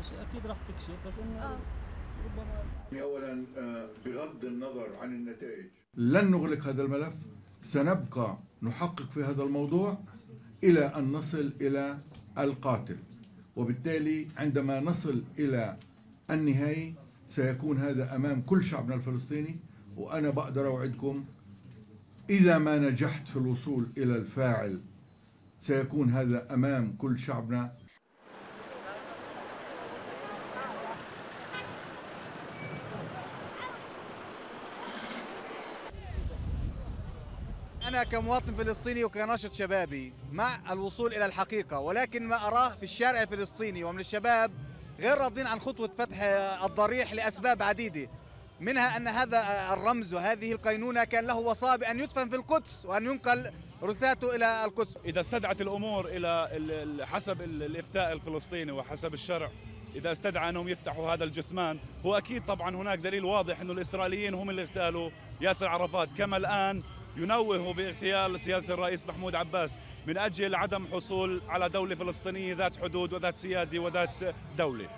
مش أكيد راح تكشف بس إنه آه. ربما يعني اولا آه، بغض النظر عن النتائج لن نغلق هذا الملف سنبقى نحقق في هذا الموضوع إلى أن نصل إلى القاتل وبالتالي عندما نصل إلى النهاية سيكون هذا أمام كل شعبنا الفلسطيني وأنا بقدر أوعدكم إذا ما نجحت في الوصول إلى الفاعل سيكون هذا أمام كل شعبنا أنا كمواطن فلسطيني وكناشط شبابي مع الوصول إلى الحقيقة ولكن ما أراه في الشارع الفلسطيني ومن الشباب غير راضين عن خطوة فتح الضريح لأسباب عديدة منها أن هذا الرمز وهذه القينونة كان له وصاة بأن يدفن في القدس وأن ينقل رثاته إلى القدس. إذا استدعت الأمور إلى ال- ال- حسب ال- الإفتاء الفلسطيني وحسب الشرع إذا استدعى أنهم يفتحوا هذا الجثمان هو أكيد طبعا هناك دليل واضح انه الإسرائيليين هم اللي اغتالوا ياسر عرفات. كما الآن ينوهوا باغتيال سيادة الرئيس محمود عباس من أجل عدم حصول على دولة فلسطينية ذات حدود وذات سيادة وذات دولة.